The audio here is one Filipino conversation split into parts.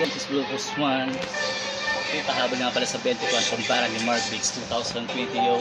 Yan is Blue Coast 1. Okay, pahabol nga pala sa 21 kumpara ni Mark Biggs 2020 yo.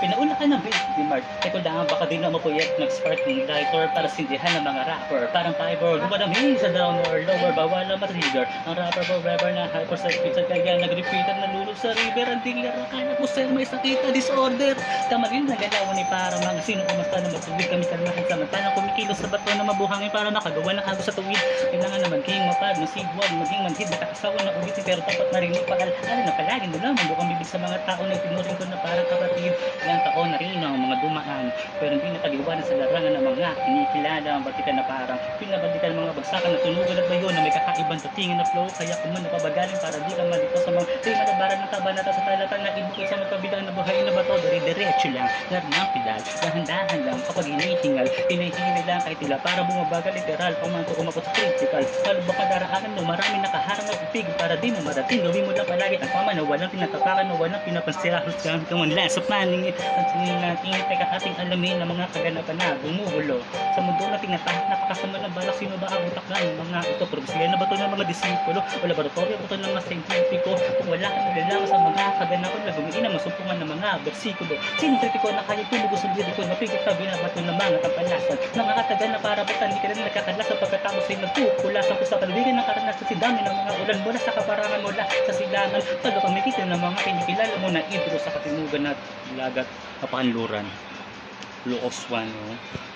Pinauna ka na Biggs ni Mark. Teko lang, baka din na mapuyat mag-spark ng lighter para sindihan ng mga rapper. Parang fiber, gumadami sa downer, lower, bawal na matrigger. Ang rapper forever na hyper sa pizza kaya nag-repeater na lulog sa river. Ang dealer, akala ko sa'yo may sakita, disorder. Tama rin na galawan ni para mga sino kumasta na matubig kami kalmahan samantalang kumikilos sa bato na mabuhangin para makagawa ng hago sa tuwid. Kailangan naman king mapag, masigwag, maging manhid, nakakasawa na ulitin pero tapat na rin magpaalala na palagi na lang bukang bibig sa mga tao na tinuring ko na parang kapatid. Ilang taon na rin ang mga dumaan pero hindi nataliwanan sa larangan ng mga kinikilala ang batikan na parang pinabalikan ng mga bagsakan na tunugan at bayo na may kakaibang datingan na flow. Kaya kung man napabagaling para di ka malito sa mga di malabaran ng kabanata sa talatan na ibukay sa magkabilang na buhay na bato. Dire-diretso lang larang pedal dahan-dahan lang kapag hinihingal hinihingal lang kahit tila para bumabagal literal pumanto umabot sa critical lalo ba kadaraanan mo marami nakaharang na pipig para di mo marating. Gawin mo lang palagi ang pama na walang tinatapakan na walang pinapansirahos kang kamanla sa paningin at sinin natin teka ating alamin ng mga kaganapan na bumuhulo sa mundo na tinatahak napakasama ng balak sino ba ang utak ng mga ito probisya na ba ito ng mga disipulo. Laboratorio ba ito? Ng mga scientifico kung wala ka nalalaman sa mga kaganapan na gumiin na masumpungan ng mga bersikulo sino kritiko na kaya tumugo sa liriko mapigit ka binabato ng mga kampalasan nakakataga na para ba't hindi ka na nakakalasan pagkatapos ay nagpupulasan ko sa kalwigan ng karanasan si dami ng mga ulan mula sa kaparangan mula sa silangan. Pagkapamikitin ng mga kinikilala mo na idro sa katinugan at lagat kapanluran. Lucas 1 oh.